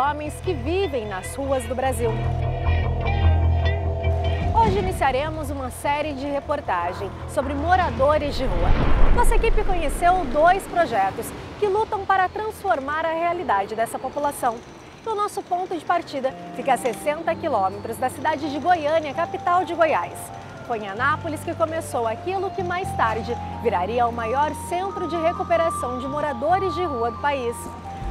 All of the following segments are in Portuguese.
homens que vivem nas ruas do Brasil. Hoje iniciaremos uma série de reportagem sobre moradores de rua. Nossa equipe conheceu dois projetos que lutam para transformar a realidade dessa população. O nosso ponto de partida fica a 60 quilômetros da cidade de Goiânia, capital de Goiás. Foi em Anápolis que começou aquilo que mais tarde viraria o maior centro de recuperação de moradores de rua do país.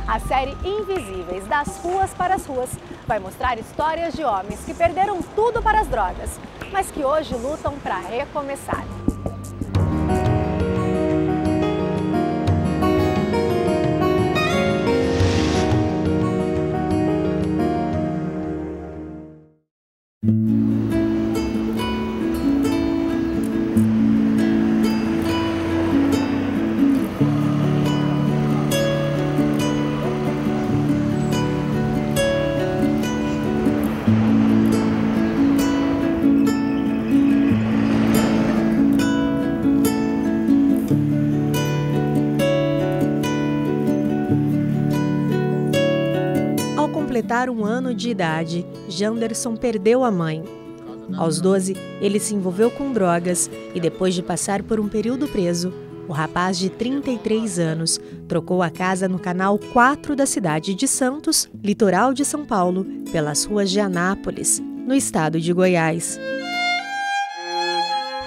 A série Invisíveis, das ruas para as ruas, vai mostrar histórias de homens que perderam tudo para as drogas, mas que hoje lutam para recomeçar. Completar um ano de idade, Janderson perdeu a mãe. Aos 12, ele se envolveu com drogas e, depois de passar por um período preso, o rapaz de 33 anos trocou a casa no canal 4 da cidade de Santos, litoral de São Paulo, pelas ruas de Anápolis, no estado de Goiás.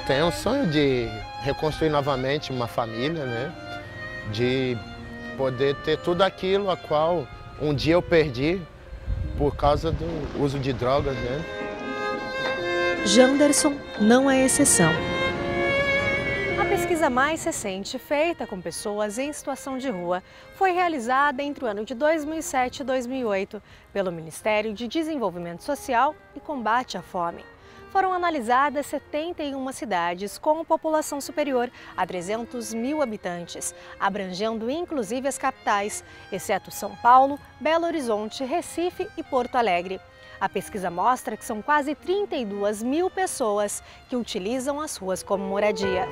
Tenho o sonho de reconstruir novamente uma família, né? De poder ter tudo aquilo a qual um dia eu perdi por causa do uso de drogas, né? Janderson não é exceção. A pesquisa mais recente, feita com pessoas em situação de rua, foi realizada entre o ano de 2007 e 2008 pelo Ministério de Desenvolvimento Social e Combate à Fome foram analisadas 71 cidades com população superior a 300 mil habitantes, abrangendo inclusive as capitais, exceto São Paulo, Belo Horizonte, Recife e Porto Alegre. A pesquisa mostra que são quase 32 mil pessoas que utilizam as ruas como moradia.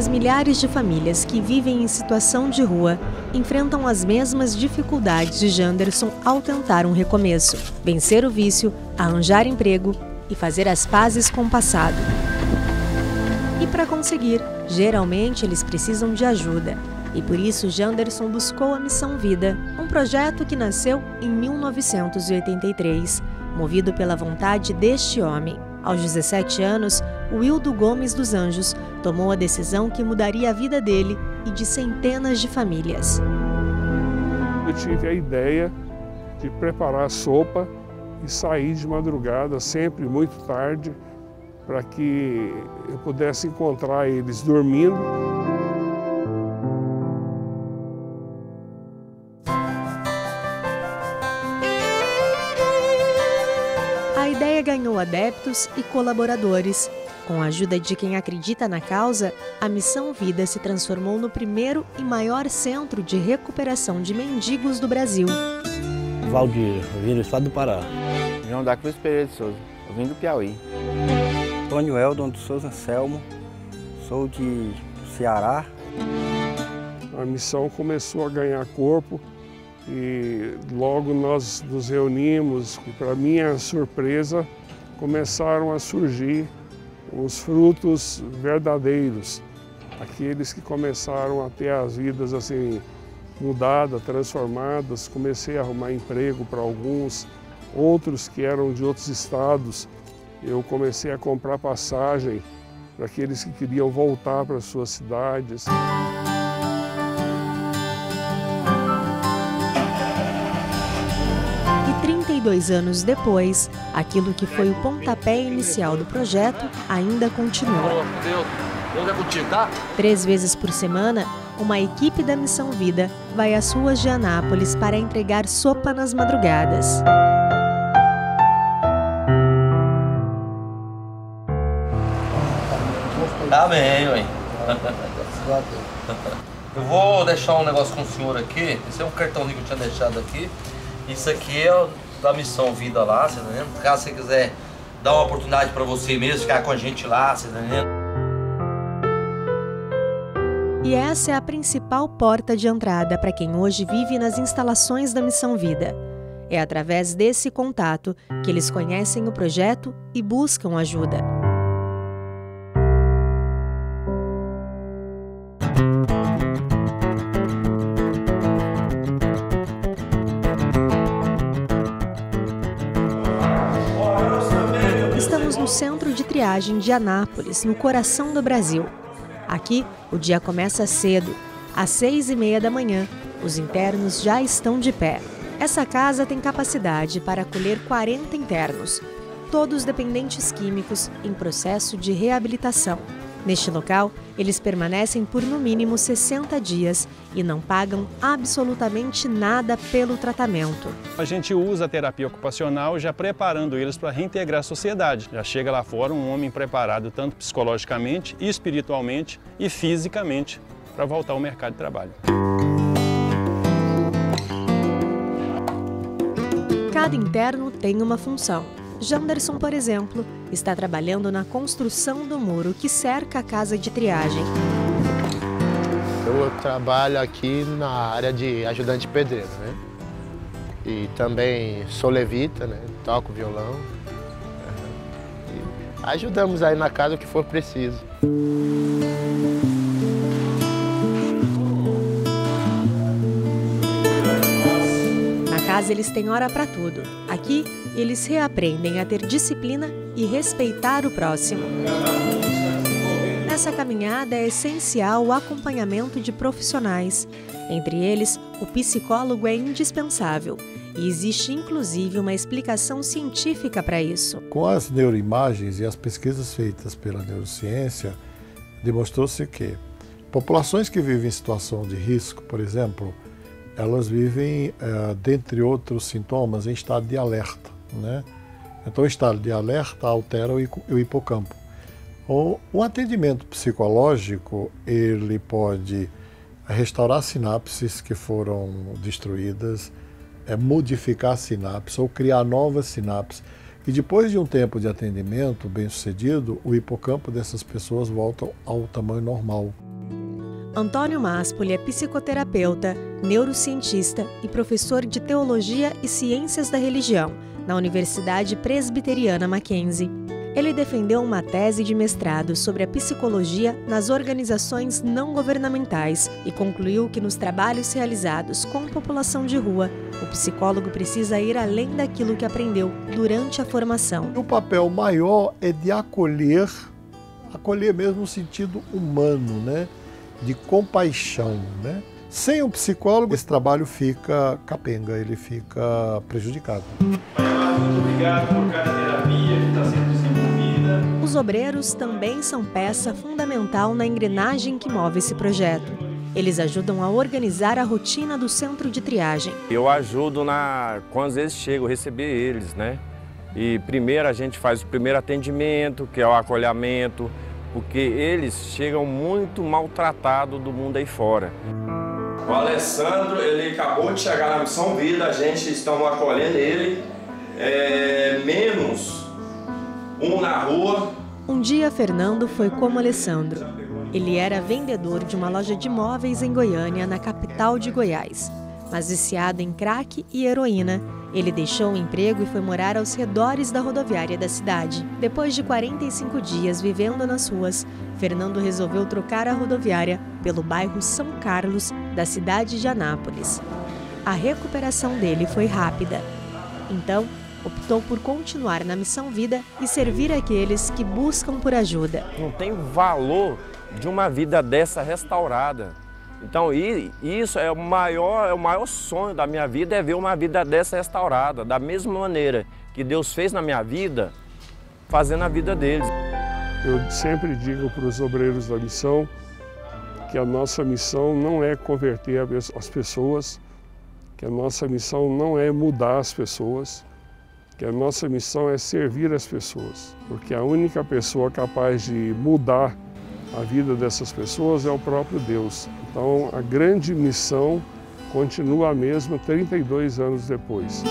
As milhares de famílias que vivem em situação de rua enfrentam as mesmas dificuldades de Janderson ao tentar um recomeço, vencer o vício, arranjar emprego e fazer as pazes com o passado. E para conseguir, geralmente eles precisam de ajuda. E por isso Janderson buscou a Missão Vida, um projeto que nasceu em 1983, movido pela vontade deste homem. Aos 17 anos, Wildo Gomes dos Anjos tomou a decisão que mudaria a vida dele e de centenas de famílias. Eu tive a ideia de preparar sopa e sair de madrugada, sempre muito tarde, para que eu pudesse encontrar eles dormindo. Ganhou adeptos e colaboradores com a ajuda de quem acredita na causa, a Missão Vida se transformou no primeiro e maior centro de recuperação de mendigos do Brasil. Valdir, eu vim do estado do Pará. João da Cruz Pereira de Souza, eu vim do Piauí. Antônio Eldon de Souza Selmo, sou de Ceará. A missão começou a ganhar corpo e logo nós nos reunimos e, para minha surpresa, começaram a surgir os frutos verdadeiros, aqueles que começaram a ter as vidas assim mudadas, transformadas. Comecei a arrumar emprego para alguns, outros que eram de outros estados. Eu comecei a comprar passagem para aqueles que queriam voltar para suas cidades. 32 anos depois, aquilo que foi o pontapé inicial do projeto ainda continua. Tá? Três vezes por semana, uma equipe da Missão Vida vai às ruas de Anápolis para entregar sopa nas madrugadas. Tá bem, ué. Eu vou deixar um negócio com o senhor aqui. Esse é um cartãozinho que eu tinha deixado aqui. Isso aqui é da missão Vida lá, você tá entendendo? Caso você quiser dar uma oportunidade para você mesmo, ficar com a gente lá, você tá entendendo? E essa é a principal porta de entrada para quem hoje vive nas instalações da Missão Vida. É através desse contato que eles conhecem o projeto e buscam ajuda. Estamos no centro de triagem de Anápolis, no coração do Brasil. Aqui, o dia começa cedo. Às seis e meia da manhã, os internos já estão de pé. Essa casa tem capacidade para acolher 40 internos, todos dependentes químicos em processo de reabilitação. Neste local, eles permanecem por no mínimo 60 dias e não pagam absolutamente nada pelo tratamento. A gente usa a terapia ocupacional já preparando eles para reintegrar a sociedade. Já chega lá fora um homem preparado tanto psicologicamente, espiritualmente e fisicamente para voltar ao mercado de trabalho. Cada interno tem uma função. Janderson, por exemplo, está trabalhando na construção do muro que cerca a casa de triagem. Eu trabalho aqui na área de ajudante pedreiro, né? E também sou levita, né? Toco violão. E ajudamos aí na casa o que for preciso. casa eles têm hora para tudo. Aqui, eles reaprendem a ter disciplina e respeitar o próximo. Nessa caminhada é essencial o acompanhamento de profissionais. Entre eles, o psicólogo é indispensável. E existe inclusive uma explicação científica para isso. Com as neuroimagens e as pesquisas feitas pela neurociência, demonstrou-se que populações que vivem em situação de risco, por exemplo, elas vivem, é, dentre outros sintomas, em estado de alerta. Né? Então, o estado de alerta altera o hipocampo. O, atendimento psicológico, ele pode restaurar sinapses que foram destruídas, é, modificar sinapses ou criar novas sinapses. E depois de um tempo de atendimento bem sucedido, o hipocampo dessas pessoas volta ao tamanho normal. Antônio Maspoli é psicoterapeuta, neurocientista e professor de Teologia e Ciências da Religião na Universidade Presbiteriana Mackenzie. Ele defendeu uma tese de mestrado sobre a psicologia nas organizações não governamentais e concluiu que nos trabalhos realizados com população de rua, o psicólogo precisa ir além daquilo que aprendeu durante a formação. O papel maior é de acolher, acolher mesmo no sentido humano, né? De compaixão, né? Sem um psicólogo, esse trabalho fica capenga, ele fica prejudicado. Muito obrigado por cada terapia que está sendo desenvolvida. Os obreiros também são peça fundamental na engrenagem que move esse projeto. Eles ajudam a organizar a rotina do centro de triagem. Eu ajudo na quando eles chegam, receber eles, né? E primeiro a gente faz o primeiro atendimento, que é o acolhimento, porque eles chegam muito maltratados do mundo aí fora. O Alessandro, ele acabou de chegar na Missão Vida, a gente estamos acolhendo ele, é, menos um na rua. Um dia Fernando foi como Alessandro. Ele era vendedor de uma loja de móveis em Goiânia, na capital de Goiás. Mas viciado em crack e heroína, ele deixou o emprego e foi morar aos redores da rodoviária da cidade. Depois de 45 dias vivendo nas ruas, Fernando resolveu trocar a rodoviária pelo bairro São Carlos, da cidade de Anápolis. A recuperação dele foi rápida. Então, optou por continuar na missão vida e servir aqueles que buscam por ajuda. Não tem valor de uma vida dessa restaurada. Então isso é o maior, é o maior sonho da minha vida é ver uma vida dessa restaurada, da mesma maneira que Deus fez na minha vida, fazendo a vida deles. Eu sempre digo para os obreiros da missão que a nossa missão não é converter as pessoas, que a nossa missão não é mudar as pessoas, que a nossa missão é servir as pessoas, porque a única pessoa capaz de mudar a vida dessas pessoas é o próprio Deus. Então, a grande missão continua a mesma 32 anos depois.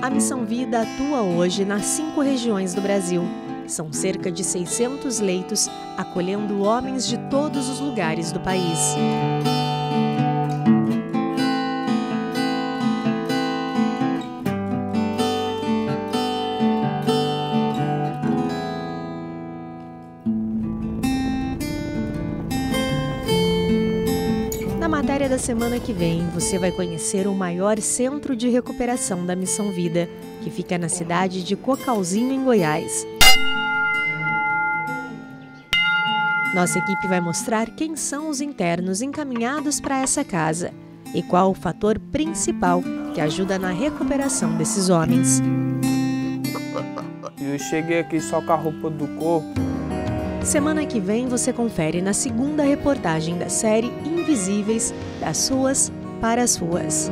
A Missão Vida atua hoje nas cinco regiões do Brasil. São cerca de 600 leitos, acolhendo homens de todos os lugares do país. Na matéria da semana que vem, você vai conhecer o maior centro de recuperação da Missão Vida, que fica na cidade de Cocalzinho, em Goiás. Nossa equipe vai mostrar quem são os internos encaminhados para essa casa e qual o fator principal que ajuda na recuperação desses homens. Eu cheguei aqui só com a roupa do corpo. Semana que vem você confere na segunda reportagem da série Invisíveis das ruas para as ruas.